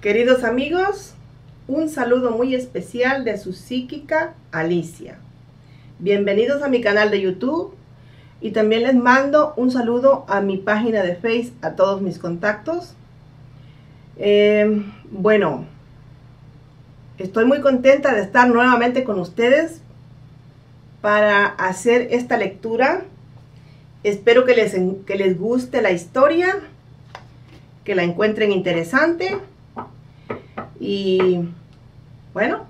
Queridos amigos, un saludo muy especial de su psíquica Alicia. Bienvenidos a mi canal de YouTube y también les mando un saludo a mi página de Face, a todos mis contactos. Eh, bueno, estoy muy contenta de estar nuevamente con ustedes para hacer esta lectura. Espero que les, que les guste la historia, que la encuentren interesante. Y bueno,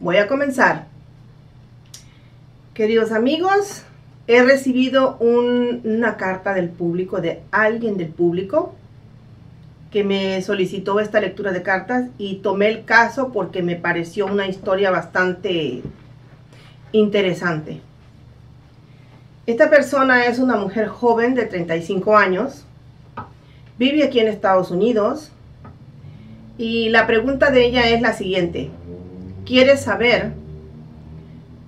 voy a comenzar. Queridos amigos, he recibido una carta del público, de alguien del público, que me solicitó esta lectura de cartas y tomé el caso porque me pareció una historia bastante interesante. Esta persona es una mujer joven de 35 años, vive aquí en Estados Unidos y la pregunta de ella es la siguiente. Quiere saber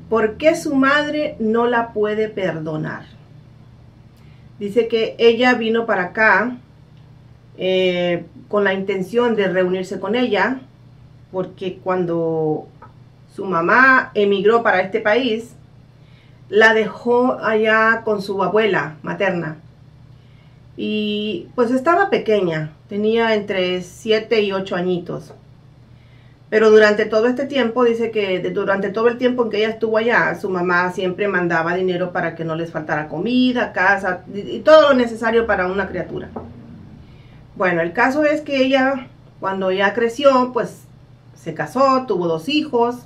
¿Por qué su madre no la puede perdonar? Dice que ella vino para acá eh, con la intención de reunirse con ella, porque cuando su mamá emigró para este país, la dejó allá con su abuela materna. Y pues estaba pequeña, tenía entre 7 y 8 añitos. Pero durante todo este tiempo, dice que durante todo el tiempo en que ella estuvo allá, su mamá siempre mandaba dinero para que no les faltara comida, casa y todo lo necesario para una criatura. Bueno, el caso es que ella, cuando ya creció, pues se casó, tuvo dos hijos,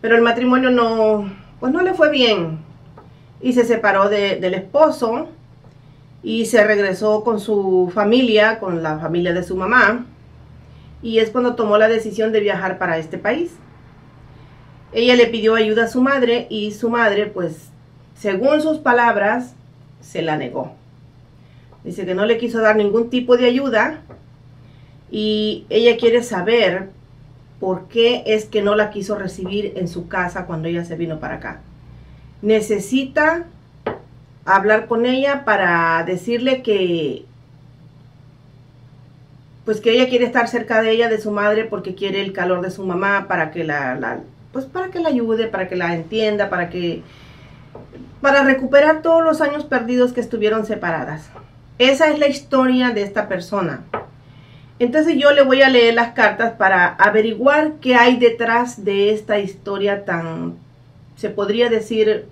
pero el matrimonio no, pues no le fue bien. Y se separó del esposo y se regresó con su familia, con la familia de su mamá y es cuando tomó la decisión de viajar para este país. Ella le pidió ayuda a su madre y su madre, pues, según sus palabras, se la negó. Dice que no le quiso dar ningún tipo de ayuda y ella quiere saber por qué es que no la quiso recibir en su casa cuando ella se vino para acá. Necesita hablar con ella para decirle que pues que ella quiere estar cerca de ella, de su madre, porque quiere el calor de su mamá, para que la, pues para que la ayude, para que la entienda, para que, para recuperar todos los años perdidos que estuvieron separadas. Esa es la historia de esta persona. Entonces yo le voy a leer las cartas para averiguar qué hay detrás de esta historia tan, se podría decir,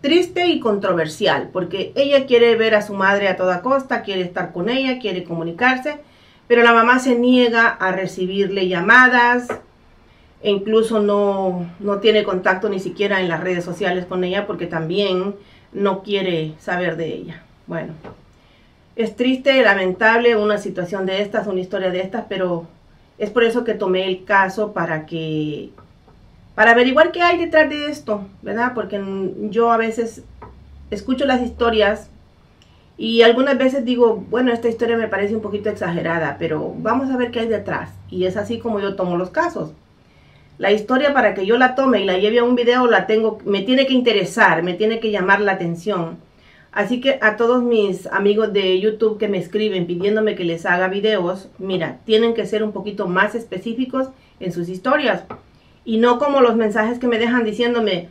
triste y controversial, porque ella quiere ver a su madre a toda costa, quiere estar con ella, quiere comunicarse, pero la mamá se niega a recibirle llamadas e incluso no, no tiene contacto ni siquiera en las redes sociales con ella porque también no quiere saber de ella. Bueno, es triste, lamentable una situación de estas, una historia de estas, pero es por eso que tomé el caso para que para averiguar qué hay detrás de esto, ¿verdad? Porque yo a veces escucho las historias y algunas veces digo, bueno, esta historia me parece un poquito exagerada, pero vamos a ver qué hay detrás. Y es así como yo tomo los casos. La historia para que yo la tome y la lleve a un video la tengo, me tiene que interesar, me tiene que llamar la atención. Así que a todos mis amigos de YouTube que me escriben pidiéndome que les haga videos, mira, tienen que ser un poquito más específicos en sus historias. Y no como los mensajes que me dejan diciéndome,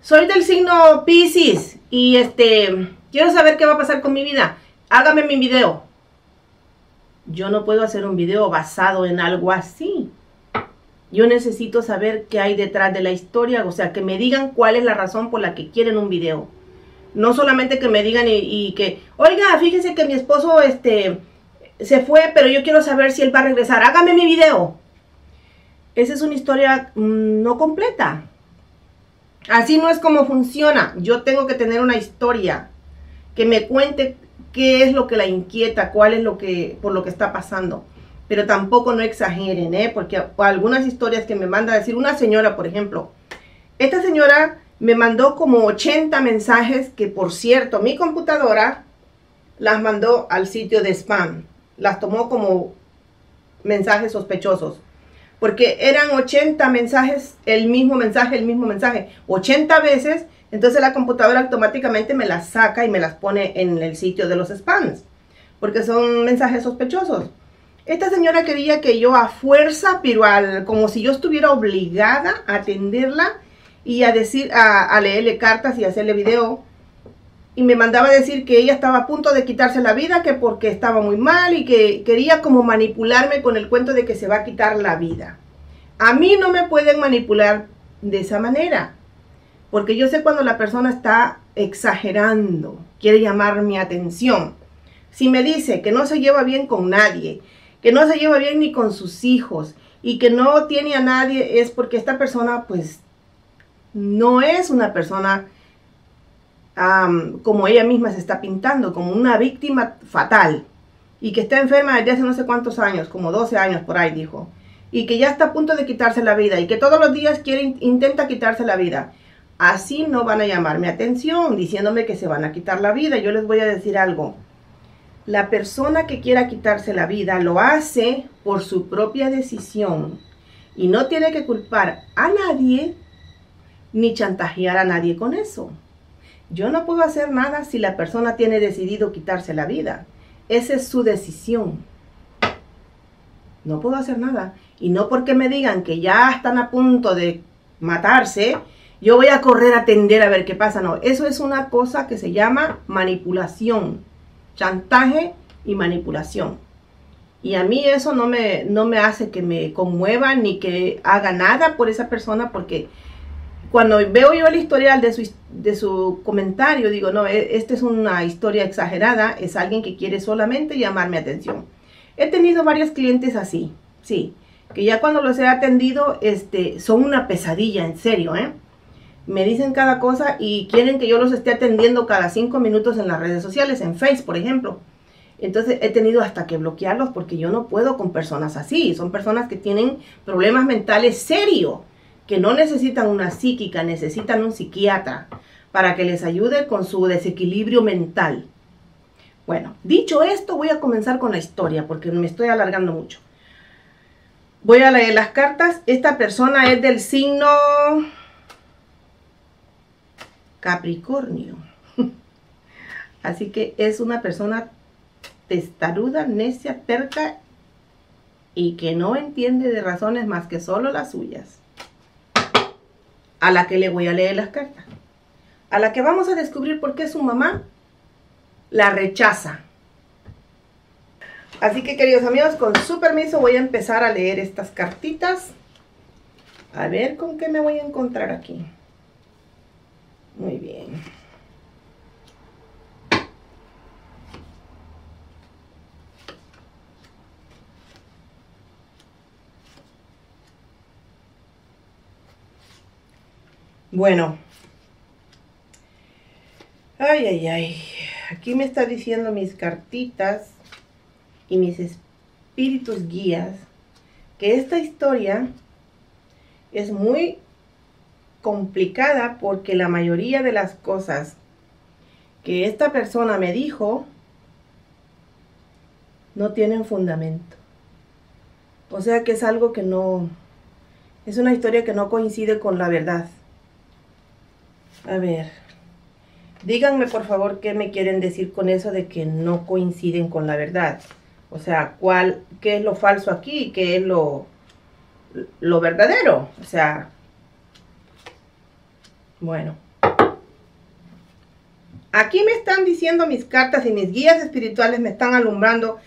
soy del signo Pisces y este Quiero saber qué va a pasar con mi vida. Hágame mi video. Yo no puedo hacer un video basado en algo así. Yo necesito saber qué hay detrás de la historia, o sea, que me digan cuál es la razón por la que quieren un video. No solamente que me digan y, que, oiga, fíjese que mi esposo este, se fue, pero yo quiero saber si él va a regresar. Hágame mi video. Esa es una historia mm, no completa. Así no es como funciona. Yo tengo que tener una historia que me cuente qué es lo que la inquieta, cuál es lo que, por lo que está pasando. Pero tampoco no exageren, ¿eh? Porque algunas historias que me manda a decir una señora, por ejemplo, esta señora me mandó como 80 mensajes que, por cierto, mi computadora las mandó al sitio de spam. Las tomó como mensajes sospechosos. Porque eran 80 mensajes, el mismo mensaje, el mismo mensaje. 80 veces entonces la computadora automáticamente me las saca y me las pone en el sitio de los spams, porque son mensajes sospechosos. Esta señora quería que yo a fuerza, pero al, como si yo estuviera obligada a atenderla y a decir, a, leerle cartas y hacerle video. Y me mandaba a decir que ella estaba a punto de quitarse la vida, que porque estaba muy mal y que quería como manipularme con el cuento de que se va a quitar la vida. A mí no me pueden manipular de esa manera, porque yo sé cuando la persona está exagerando, quiere llamar mi atención. Si me dice que no se lleva bien con nadie, que no se lleva bien ni con sus hijos y que no tiene a nadie es porque esta persona pues no es una persona como ella misma se está pintando, como una víctima fatal y que está enferma desde hace no sé cuántos años, como 12 años por ahí dijo, y que ya está a punto de quitarse la vida y que todos los días quiere, intenta quitarse la vida. Así no van a llamar mi atención diciéndome que se van a quitar la vida. Yo les voy a decir algo la persona que quiera quitarse la vida lo hace por su propia decisión y no tiene que culpar a nadie ni chantajear a nadie con eso. Yo no puedo hacer nada si la persona tiene decidido quitarse la vida. Esa es su decisión. No puedo hacer nada. Y no porque me digan que ya están a punto de matarse, yo voy a correr a atender a ver qué pasa. No, eso es una cosa que se llama manipulación chantaje y manipulación. Y a mí eso no me, no me hace que me conmueva ni que haga nada por esa persona porque cuando veo yo el historial de su, de su comentario, digo, no, e, esta es una historia exagerada, es alguien que quiere solamente llamar mi atención. He tenido varios clientes así, sí, que ya cuando los he atendido, este, son una pesadilla, en serio, ¿eh? me dicen cada cosa y quieren que yo los esté atendiendo cada cinco minutos en las redes sociales, en Facebook, por ejemplo. Entonces he tenido hasta que bloquearlos porque yo no puedo con personas así. Son personas que tienen problemas mentales serios, que no necesitan una psíquica, necesitan un psiquiatra para que les ayude con su desequilibrio mental. Bueno, dicho esto, voy a comenzar con la historia porque me estoy alargando mucho. Voy a leer las cartas. Esta persona es del signo Capricornio. Así que es una persona testaruda, necia, terca y que no entiende de razones más que solo las suyas. A la que le voy a leer las cartas. A la que vamos a descubrir por qué su mamá la rechaza. Así que queridos amigos, con su permiso voy a empezar a leer estas cartitas. A ver con qué me voy a encontrar aquí. Muy bien. Bueno. Ay, ay, ay. Aquí me está diciendo mis cartitas y mis espíritus guías que esta historia es muy complicada porque la mayoría de las cosas que esta persona me dijo no tienen fundamento. O sea que es algo que no, es una historia que no coincide con la verdad. A ver, díganme por favor qué me quieren decir con eso de que no coinciden con la verdad. O sea, ¿cuál, qué es lo falso aquí y qué es lo, lo verdadero? O sea, bueno. Aquí me están diciendo mis cartas y mis guías espirituales me están alumbrando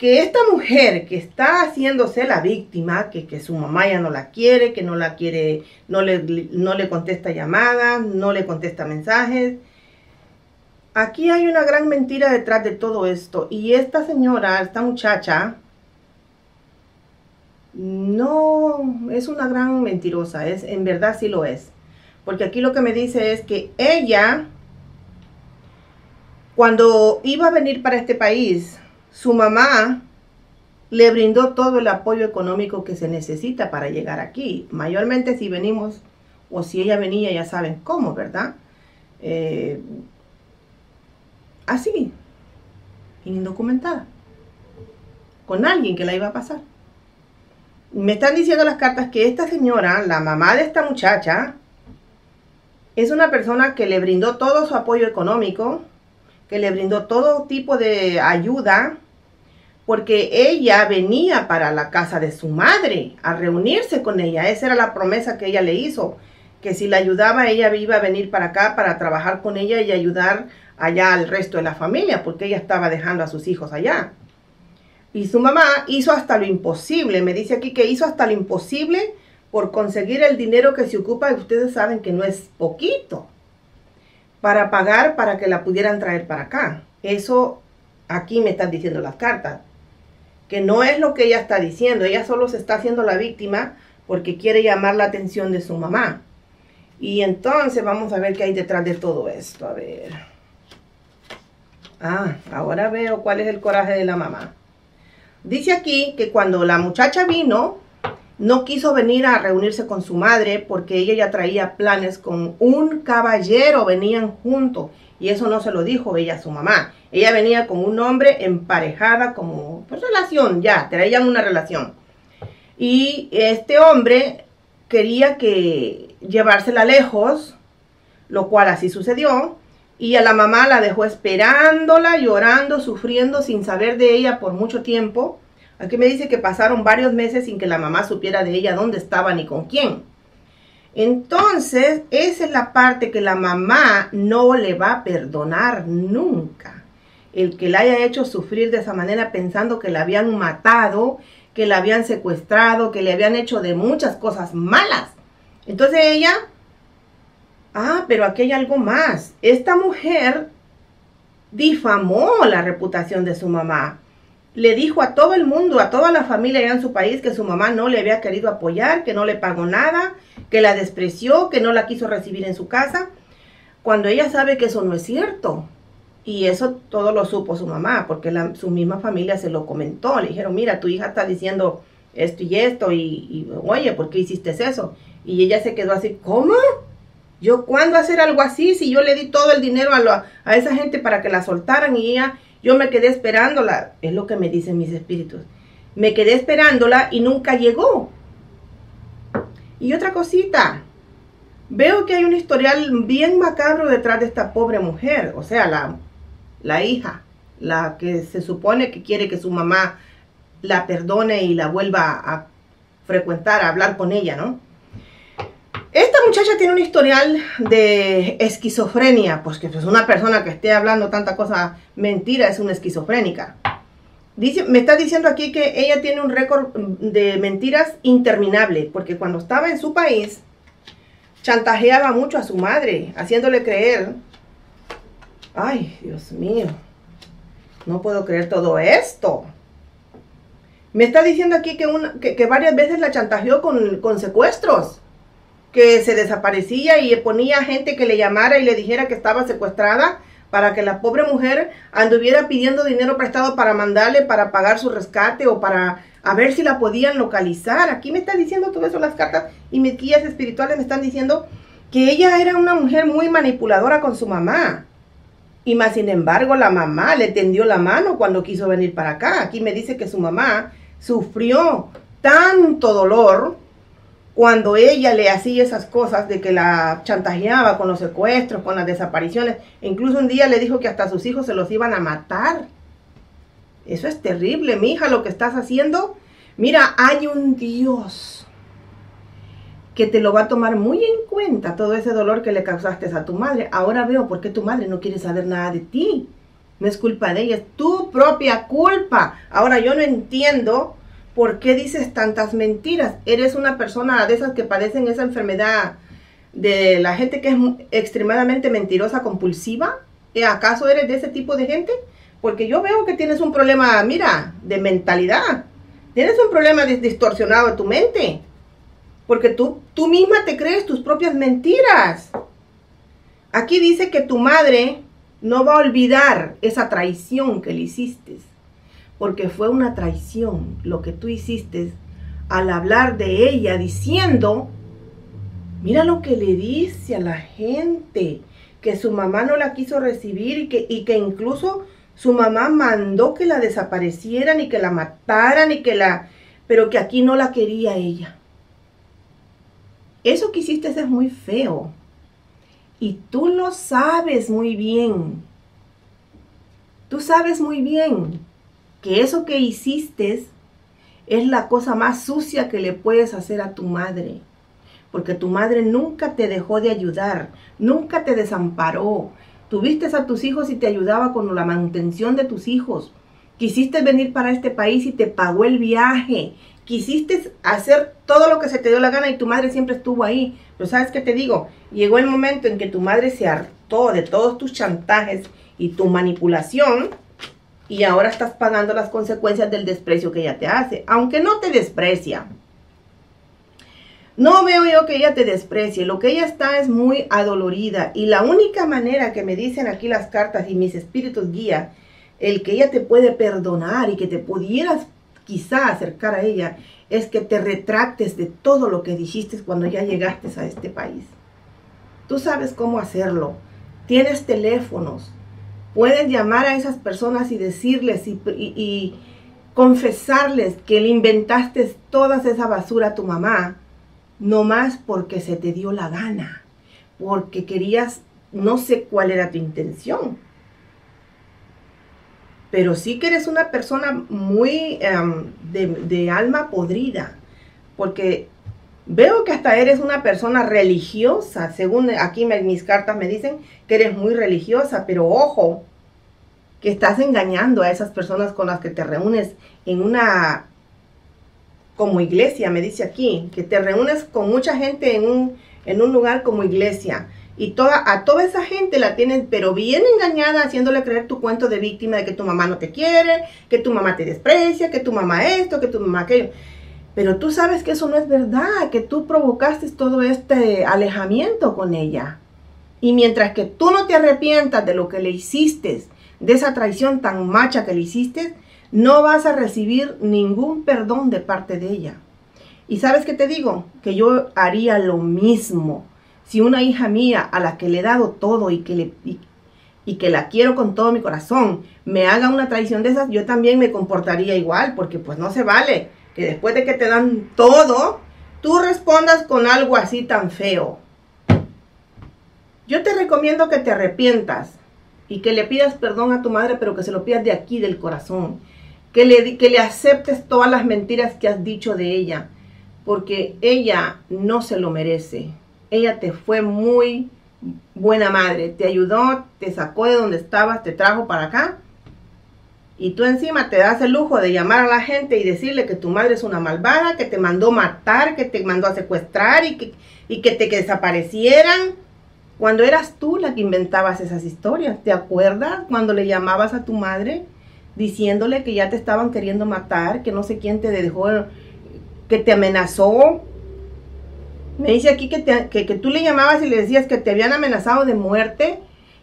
que esta mujer que está haciéndose la víctima, que, que, su mamá ya no la quiere, que no la quiere, no le, no le contesta llamadas, no le contesta mensajes. Aquí hay una gran mentira detrás de todo esto. Y esta señora, esta muchacha, no es una gran mentirosa, es, en verdad sí lo es. Porque aquí lo que me dice es que ella, cuando iba a venir para este país, su mamá le brindó todo el apoyo económico que se necesita para llegar aquí. Mayormente si venimos, o si ella venía, ya saben cómo, ¿verdad? Eh, así, indocumentada, con alguien que la iba a pasar. Me están diciendo las cartas que esta señora, la mamá de esta muchacha, es una persona que le brindó todo su apoyo económico, que le brindó todo tipo de ayuda, porque ella venía para la casa de su madre a reunirse con ella. Esa era la promesa que ella le hizo, que si la ayudaba, ella iba a venir para acá para trabajar con ella y ayudar allá al resto de la familia, porque ella estaba dejando a sus hijos allá. Y su mamá hizo hasta lo imposible, me dice aquí que hizo hasta lo imposible por conseguir el dinero que se ocupa, ustedes saben que no es poquito, para pagar para que la pudieran traer para acá. Eso aquí me están diciendo las cartas que no es lo que ella está diciendo, ella solo se está haciendo la víctima porque quiere llamar la atención de su mamá. Y entonces vamos a ver qué hay detrás de todo esto. A ver. Ah, ahora veo cuál es el coraje de la mamá. Dice aquí que cuando la muchacha vino, no quiso venir a reunirse con su madre porque ella ya traía planes con un caballero, venían juntos. Y eso no se lo dijo ella a su mamá. Ella venía con un hombre emparejada como pues, relación, ya, traían una relación. Y este hombre quería que llevársela lejos, lo cual así sucedió. Y a la mamá la dejó esperándola, llorando, sufriendo, sin saber de ella por mucho tiempo. Aquí me dice que pasaron varios meses sin que la mamá supiera de ella dónde estaba ni con quién. Entonces, esa es la parte que la mamá no le va a perdonar nunca. El que la haya hecho sufrir de esa manera pensando que la habían matado, que la habían secuestrado, que le habían hecho de muchas cosas malas. Entonces ella, ah, pero aquí hay algo más. Esta mujer difamó la reputación de su mamá le dijo a todo el mundo, a toda la familia allá en su país, que su mamá no le había querido apoyar, que no le pagó nada, que la despreció, que no la quiso recibir en su casa, cuando ella sabe que eso no es cierto. Y eso todo lo supo su mamá, porque su misma familia se lo comentó. Le dijeron, mira, tu hija está diciendo esto y esto, y, oye, ¿por qué hiciste eso? Y ella se quedó así, ¿cómo? ¿Yo cuándo hacer algo así si yo le di todo el dinero a, a esa gente para que la soltaran y ella yo me quedé esperándola, es lo que me dicen mis espíritus. Me quedé esperándola y nunca llegó. Y otra cosita, veo que hay un historial bien macabro detrás de esta pobre mujer, o sea, la, la hija, la que se supone que quiere que su mamá la perdone y la vuelva a frecuentar, a hablar con ella, ¿no? Muchacha tiene un historial de esquizofrenia, pues que es pues, una persona que esté hablando tanta cosa mentira es una esquizofrénica. Dice, me está diciendo aquí que ella tiene un récord de mentiras interminable, porque cuando estaba en su país, chantajeaba mucho a su madre, haciéndole creer, ay, Dios mío, no puedo creer todo esto. Me está diciendo aquí que, varias veces la chantajeó con secuestros que se desaparecía y ponía gente que le llamara y le dijera que estaba secuestrada para que la pobre mujer anduviera pidiendo dinero prestado para mandarle para pagar su rescate o para a ver si la podían localizar. Aquí me está diciendo todo eso las cartas y mis guías espirituales me están diciendo que ella era una mujer muy manipuladora con su mamá. Y más sin embargo la mamá le tendió la mano cuando quiso venir para acá. Aquí me dice que su mamá sufrió tanto dolor cuando ella le hacía esas cosas de que la chantajeaba con los secuestros, con las desapariciones, incluso un día le dijo que hasta sus hijos se los iban a matar. Eso es terrible, mi hija, lo que estás haciendo. Mira, hay un Dios que te lo va a tomar muy en cuenta todo ese dolor que le causaste a tu madre. Ahora veo por qué tu madre no quiere saber nada de ti. No es culpa de ella, es tu propia culpa. Ahora yo no entiendo ¿por qué dices tantas mentiras? ¿Eres una persona de esas que padecen esa enfermedad de la gente que es extremadamente mentirosa, compulsiva? ¿Eh, ¿Acaso eres de ese tipo de gente? Porque yo veo que tienes un problema, mira, de mentalidad. Tienes un problema distorsionado de tu mente. Porque tú, tú misma te crees tus propias mentiras. Aquí dice que tu madre no va a olvidar esa traición que le hiciste porque fue una traición lo que tú hiciste al hablar de ella diciendo, mira lo que le dice a la gente, que su mamá no la quiso recibir y que, y que incluso su mamá mandó que la desaparecieran y que la mataran y que la, pero que aquí no la quería ella. Eso que hiciste es muy feo. Y tú lo sabes muy bien. Tú sabes muy bien que eso que hiciste es la cosa más sucia que le puedes hacer a tu madre. Porque tu madre nunca te dejó de ayudar, nunca te desamparó. Tuviste a tus hijos y te ayudaba con la manutención de tus hijos. Quisiste venir para este país y te pagó el viaje. Quisiste hacer todo lo que se te dio la gana y tu madre siempre estuvo ahí. Pero sabes qué te digo, llegó el momento en que tu madre se hartó de todos tus chantajes y tu manipulación y ahora estás pagando las consecuencias del desprecio que ella te hace, aunque no te desprecia. No veo yo que ella te desprecie, lo que ella está es muy adolorida y la única manera que me dicen aquí las cartas y mis espíritus guía, el que ella te puede perdonar y que te pudieras quizá acercar a ella, es que te retractes de todo lo que dijiste cuando ya llegaste a este país. Tú sabes cómo hacerlo. Tienes teléfonos, Puedes llamar a esas personas y decirles y, confesarles que le inventaste toda esa basura a tu mamá, no más porque se te dio la gana, porque querías, no sé cuál era tu intención. Pero sí que eres una persona muy em, de, de alma podrida, porque Veo que hasta eres una persona religiosa, según aquí mis cartas me dicen que eres muy religiosa, pero ojo, que estás engañando a esas personas con las que te reúnes en una, como iglesia, me dice aquí, que te reúnes con mucha gente en un, en un lugar como iglesia. Y toda, a toda esa gente la tienen, pero bien engañada, haciéndole creer tu cuento de víctima de que tu mamá no te quiere, que tu mamá te desprecia, que tu mamá esto, que tu mamá aquello. Pero tú sabes que eso no es verdad, que tú provocaste todo este alejamiento con ella. Y mientras que tú no te arrepientas de lo que le hiciste, de esa traición tan macha que le hiciste, no vas a recibir ningún perdón de parte de ella. Y sabes qué te digo? Que yo haría lo mismo. Si una hija mía a la que le he dado todo y que, le, y que la quiero con todo mi corazón me haga una traición de esas, yo también me comportaría igual, porque pues no se vale que después de que te dan todo, tú respondas con algo así tan feo. Yo te recomiendo que te arrepientas y que le pidas perdón a tu madre, pero que se lo pidas de aquí, del corazón. Que le, que le aceptes todas las mentiras que has dicho de ella, porque ella no se lo merece. Ella te fue muy buena madre, te ayudó, te sacó de donde estabas, te trajo para acá y tú encima te das el lujo de llamar a la gente y decirle que tu madre es una malvada, que te mandó matar, que te mandó a secuestrar y que, y que te desaparecieran. Cuando eras tú la que inventabas esas historias, ¿te acuerdas cuando le llamabas a tu madre diciéndole que ya te estaban queriendo matar, que no sé quién te dejó, que te amenazó? Me dice aquí que, que, que tú le llamabas y le decías que te habían amenazado de muerte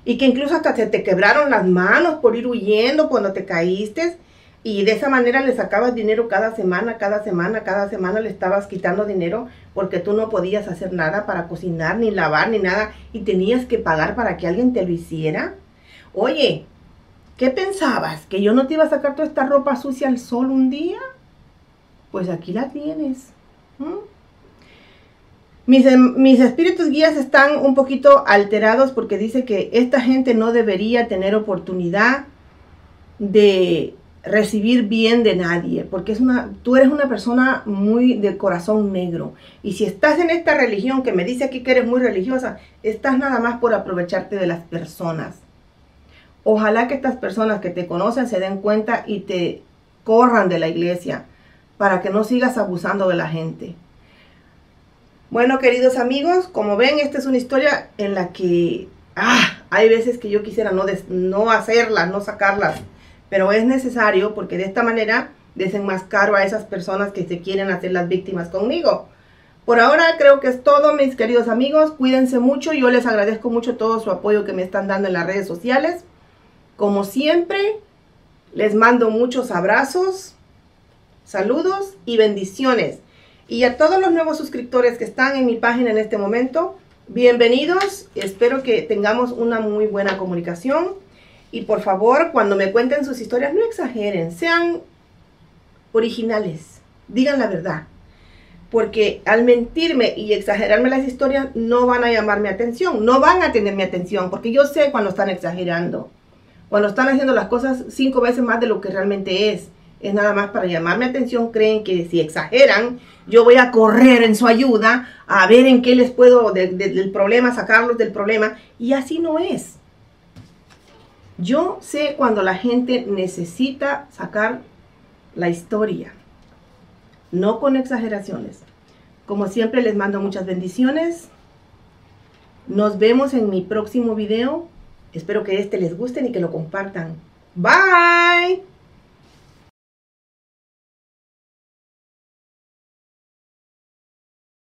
y que incluso hasta se te quebraron las manos por ir huyendo cuando te caíste y de esa manera le sacabas dinero cada semana, cada semana, cada semana le estabas quitando dinero porque tú no podías hacer nada para cocinar, ni lavar, ni nada y tenías que pagar para que alguien te lo hiciera. Oye, ¿qué pensabas? ¿Que yo no te iba a sacar toda esta ropa sucia al sol un día? Pues aquí la tienes. Mis, espíritus guías están un poquito alterados porque dice que esta gente no debería tener oportunidad de recibir bien de nadie, porque es una, tú eres una persona muy de corazón negro. Y si estás en esta religión que me dice aquí que eres muy religiosa, estás nada más por aprovecharte de las personas. Ojalá que estas personas que te conocen se den cuenta y te corran de la iglesia para que no sigas abusando de la gente. Bueno, queridos amigos, como ven, esta es una historia en la que ah, hay veces que yo quisiera no, no hacerlas, no sacarlas, pero es necesario porque de esta manera desenmascaro a esas personas que se quieren hacer las víctimas conmigo. Por ahora creo que es todo, mis queridos amigos. Cuídense mucho. Yo les agradezco mucho todo su apoyo que me están dando en las redes sociales. Como siempre, les mando muchos abrazos, saludos y bendiciones. Y a todos los nuevos suscriptores que están en mi página en este momento, bienvenidos. Espero que tengamos una muy buena comunicación. Y por favor, cuando me cuenten sus historias, no exageren, sean originales, digan la verdad. Porque al mentirme y exagerarme las historias, no van a llamar mi atención, no van a tener mi atención, porque yo sé cuando están exagerando. cuando están haciendo las cosas cinco veces más de lo que realmente es. Es nada más para llamar mi atención, creen que si exageran, yo voy a correr en su ayuda, a ver en qué les puedo del problema, sacarlos del problema, y así no es. Yo sé cuando la gente necesita sacar la historia, no con exageraciones. Como siempre les mando muchas bendiciones. Nos vemos en mi próximo video. Espero que este les guste y que lo compartan. Bye.